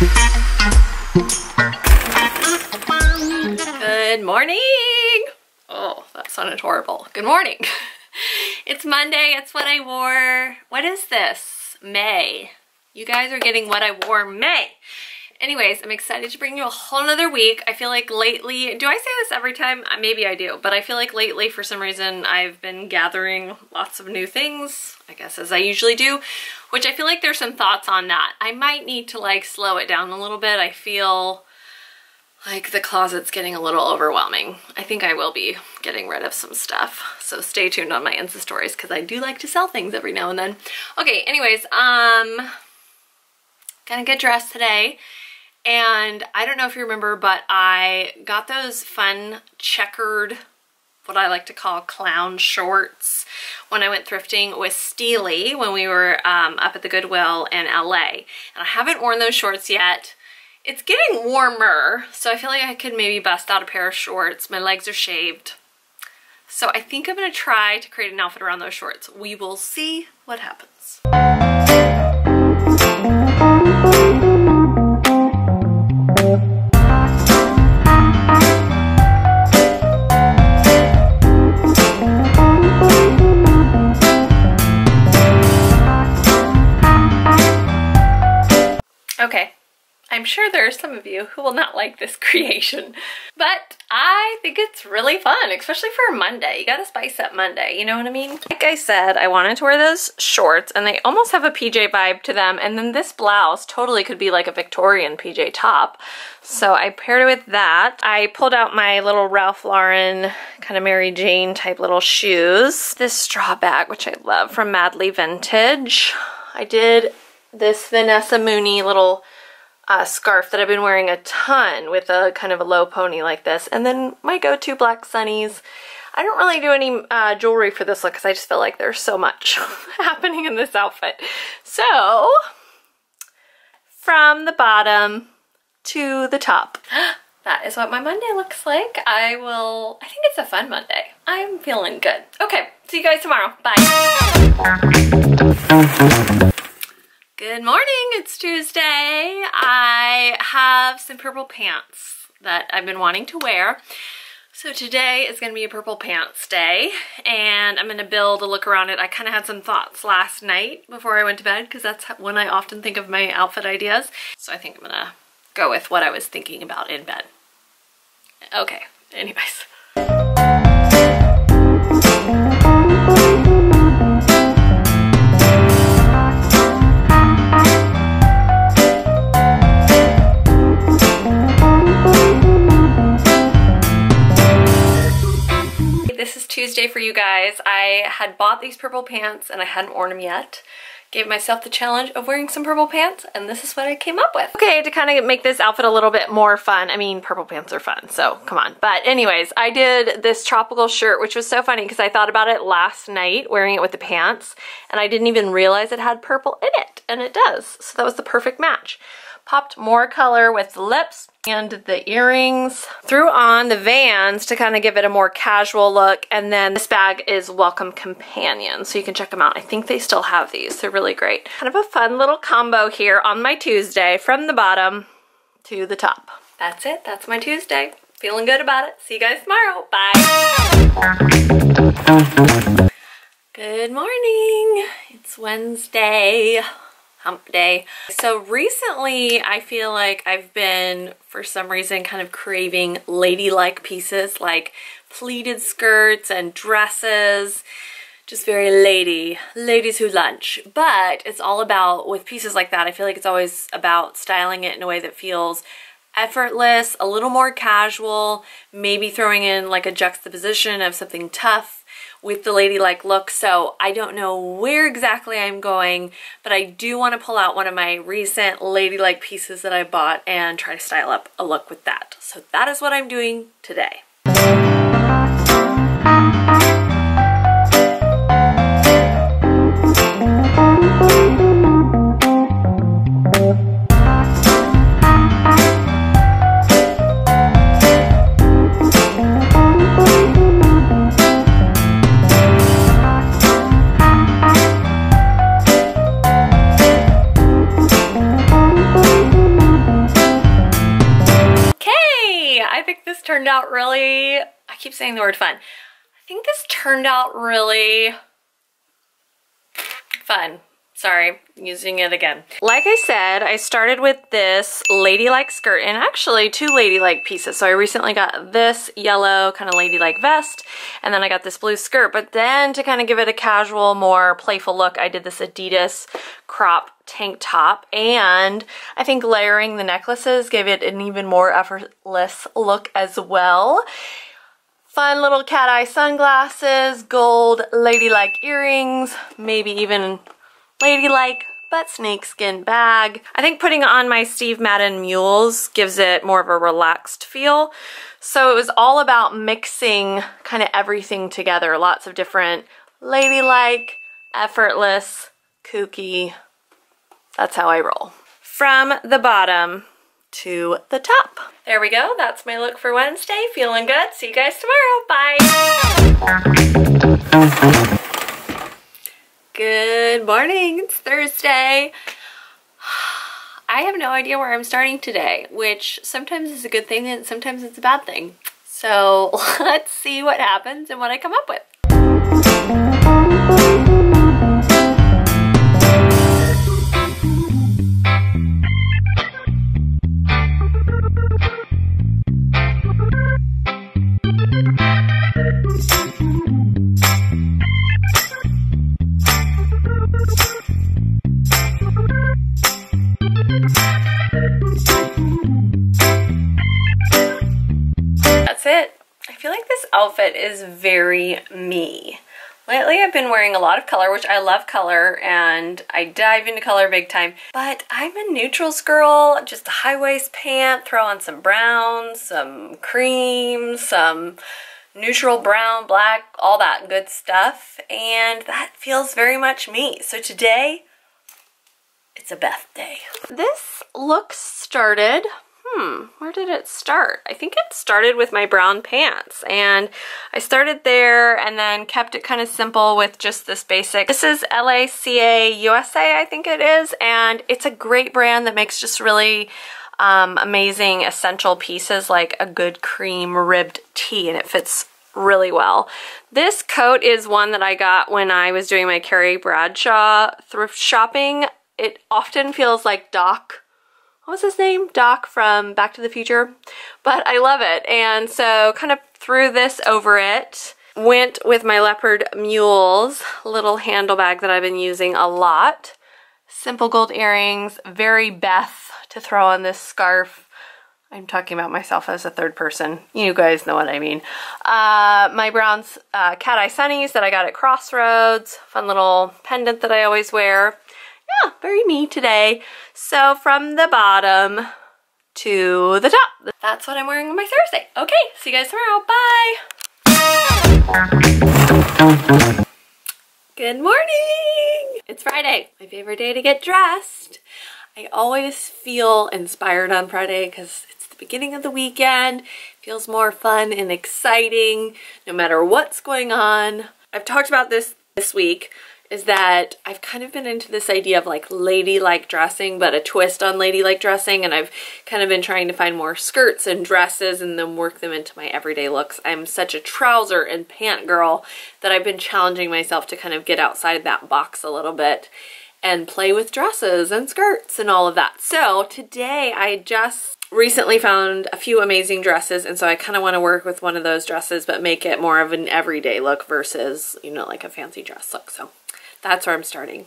Good morning. Oh, that sounded horrible. Good morning. It's Monday. It's what I wore. What is this? May. You guys are getting what I wore May. Anyways, I'm excited to bring you a whole nother week. I feel like lately, do I say this every time? Uh, maybe I do, but I feel like lately for some reason I've been gathering lots of new things, I guess as I usually do, which I feel like there's some thoughts on that. I might need to like slow it down a little bit. I feel like the closet's getting a little overwhelming. I think I will be getting rid of some stuff. So stay tuned on my Insta stories because I do like to sell things every now and then. Okay, anyways, um, gonna get dressed today and I don't know if you remember, but I got those fun checkered, what I like to call clown shorts when I went thrifting with Steely when we were um, up at the Goodwill in LA. And I haven't worn those shorts yet. It's getting warmer, so I feel like I could maybe bust out a pair of shorts. My legs are shaved. So I think I'm gonna try to create an outfit around those shorts. We will see what happens. Are some of you who will not like this creation, but I think it's really fun, especially for Monday. You gotta spice up Monday, you know what I mean? Like I said, I wanted to wear those shorts and they almost have a PJ vibe to them. And then this blouse totally could be like a Victorian PJ top. So I paired it with that. I pulled out my little Ralph Lauren kind of Mary Jane type little shoes. This straw bag, which I love from Madly Vintage. I did this Vanessa Mooney little uh, scarf that I've been wearing a ton with a kind of a low pony like this. And then my go-to black sunnies. I don't really do any uh, jewelry for this look because I just feel like there's so much happening in this outfit. So, from the bottom to the top. That is what my Monday looks like. I will, I think it's a fun Monday. I'm feeling good. Okay, see you guys tomorrow. Bye. Good morning, it's Tuesday. I have some purple pants that I've been wanting to wear. So today is gonna be a purple pants day and I'm gonna build a look around it. I kind of had some thoughts last night before I went to bed because that's when I often think of my outfit ideas. So I think I'm gonna go with what I was thinking about in bed. Okay, anyways. Tuesday for you guys. I had bought these purple pants and I hadn't worn them yet. Gave myself the challenge of wearing some purple pants and this is what I came up with. Okay, to kind of make this outfit a little bit more fun. I mean, purple pants are fun, so come on. But anyways, I did this tropical shirt, which was so funny because I thought about it last night wearing it with the pants and I didn't even realize it had purple in it and it does. So that was the perfect match popped more color with the lips and the earrings. Threw on the Vans to kind of give it a more casual look. And then this bag is Welcome Companion, so you can check them out. I think they still have these. They're really great. Kind of a fun little combo here on my Tuesday from the bottom to the top. That's it. That's my Tuesday. Feeling good about it. See you guys tomorrow. Bye. Good morning. It's Wednesday hump day. So recently I feel like I've been, for some reason, kind of craving ladylike pieces like pleated skirts and dresses. Just very lady, ladies who lunch. But it's all about, with pieces like that, I feel like it's always about styling it in a way that feels effortless, a little more casual, maybe throwing in like a juxtaposition of something tough with the ladylike look. So I don't know where exactly I'm going, but I do want to pull out one of my recent ladylike pieces that I bought and try to style up a look with that. So that is what I'm doing today. Keep saying the word fun. I think this turned out really fun. Sorry, using it again. Like I said, I started with this ladylike skirt and actually two ladylike pieces. So I recently got this yellow kind of ladylike vest and then I got this blue skirt. But then to kind of give it a casual, more playful look, I did this Adidas crop tank top and I think layering the necklaces gave it an even more effortless look as well. Fun little cat eye sunglasses, gold ladylike earrings, maybe even ladylike but snakeskin bag. I think putting on my Steve Madden mules gives it more of a relaxed feel. So it was all about mixing kind of everything together. Lots of different ladylike, effortless, kooky. That's how I roll. From the bottom to the top. There we go. That's my look for Wednesday. Feeling good. See you guys tomorrow. Bye. Good morning, it's Thursday. I have no idea where I'm starting today, which sometimes is a good thing and sometimes it's a bad thing. So let's see what happens and what I come up with. Outfit I feel like this outfit is very me. Lately I've been wearing a lot of color, which I love color and I dive into color big time, but I'm a neutrals girl, just a high waist pant, throw on some brown, some cream, some neutral brown, black, all that good stuff, and that feels very much me. So today, it's a Beth day. This look started hmm, where did it start? I think it started with my brown pants and I started there and then kept it kind of simple with just this basic. This is LACAUSA, I think it is, and it's a great brand that makes just really um, amazing essential pieces like a good cream ribbed tee and it fits really well. This coat is one that I got when I was doing my Carrie Bradshaw thrift shopping. It often feels like Doc what was his name? Doc from Back to the Future. But I love it. And so kind of threw this over it. Went with my Leopard Mules little handle bag that I've been using a lot. Simple gold earrings, very Beth to throw on this scarf. I'm talking about myself as a third person. You guys know what I mean. Uh, my brown uh, cat eye sunnies that I got at Crossroads. Fun little pendant that I always wear yeah, very me today. So from the bottom to the top. That's what I'm wearing on my Thursday. Okay, see you guys tomorrow. Bye. Good morning. It's Friday, my favorite day to get dressed. I always feel inspired on Friday because it's the beginning of the weekend. It feels more fun and exciting no matter what's going on. I've talked about this this week is that I've kind of been into this idea of like ladylike dressing, but a twist on ladylike dressing, and I've kind of been trying to find more skirts and dresses and then work them into my everyday looks. I'm such a trouser and pant girl that I've been challenging myself to kind of get outside that box a little bit and play with dresses and skirts and all of that. So today I just recently found a few amazing dresses and so I kind of want to work with one of those dresses but make it more of an everyday look versus, you know, like a fancy dress look. So that's where I'm starting.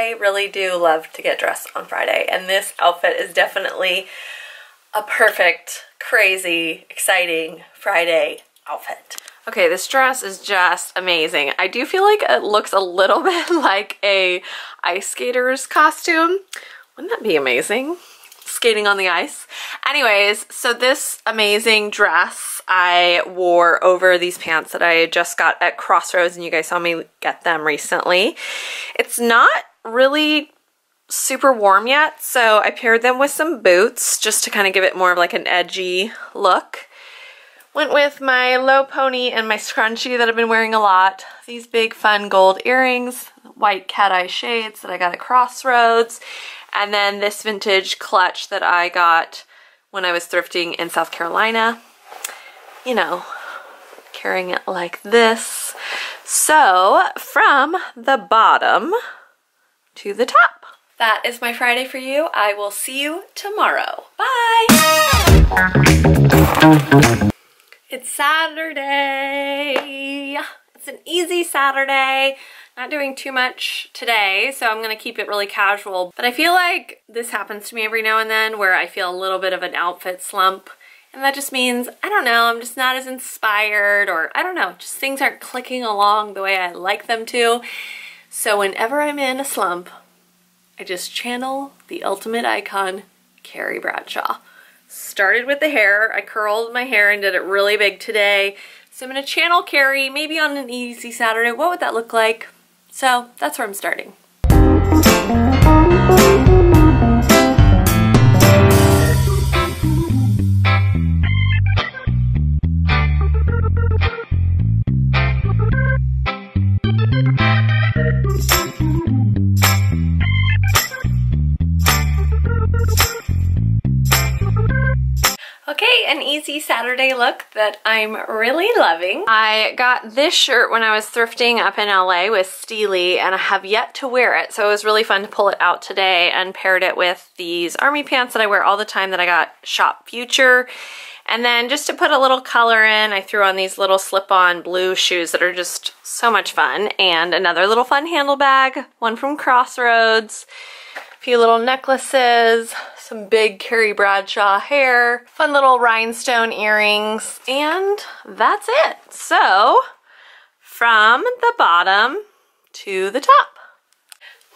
I really do love to get dressed on Friday and this outfit is definitely a perfect, crazy, exciting Friday outfit. Okay, this dress is just amazing. I do feel like it looks a little bit like a ice skater's costume. Wouldn't that be amazing? skating on the ice. Anyways, so this amazing dress I wore over these pants that I just got at Crossroads and you guys saw me get them recently. It's not really super warm yet, so I paired them with some boots just to kind of give it more of like an edgy look. Went with my low pony and my scrunchie that I've been wearing a lot. These big fun gold earrings, white cat eye shades that I got at Crossroads, and then this vintage clutch that I got when I was thrifting in South Carolina. You know, carrying it like this. So, from the bottom to the top. That is my Friday for you. I will see you tomorrow. Bye! It's Saturday. It's an easy Saturday. Not doing too much today, so I'm gonna keep it really casual. But I feel like this happens to me every now and then where I feel a little bit of an outfit slump. And that just means, I don't know, I'm just not as inspired or I don't know, just things aren't clicking along the way I like them to. So whenever I'm in a slump, I just channel the ultimate icon, Carrie Bradshaw. Started with the hair. I curled my hair and did it really big today. So I'm gonna channel Carrie, maybe on an easy Saturday. What would that look like? So that's where I'm starting. Saturday look that I'm really loving. I got this shirt when I was thrifting up in LA with Steely and I have yet to wear it. So it was really fun to pull it out today and paired it with these army pants that I wear all the time that I got Shop Future. And then just to put a little color in, I threw on these little slip-on blue shoes that are just so much fun. And another little fun handle bag, one from Crossroads, few little necklaces, some big Carrie Bradshaw hair, fun little rhinestone earrings, and that's it. So, from the bottom to the top.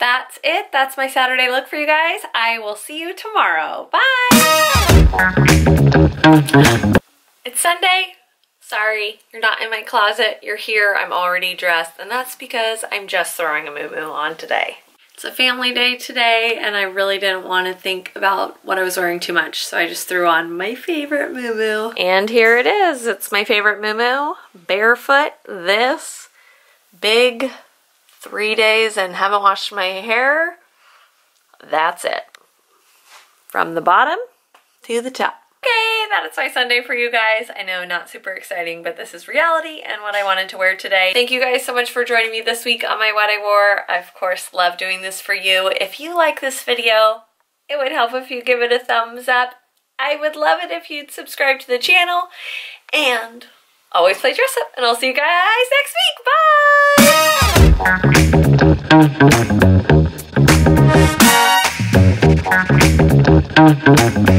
That's it. That's my Saturday look for you guys. I will see you tomorrow. Bye! It's Sunday. Sorry, you're not in my closet. You're here. I'm already dressed, and that's because I'm just throwing a moo on today. It's a family day today and I really didn't want to think about what I was wearing too much so I just threw on my favorite moo And here it is. It's my favorite moo Barefoot. This big three days and haven't washed my hair. That's it. From the bottom to the top. Okay, that is my Sunday for you guys. I know not super exciting, but this is reality and what I wanted to wear today. Thank you guys so much for joining me this week on my What I Wore. I, of course, love doing this for you. If you like this video, it would help if you give it a thumbs up. I would love it if you'd subscribe to the channel and always play dress up. And I'll see you guys next week. Bye!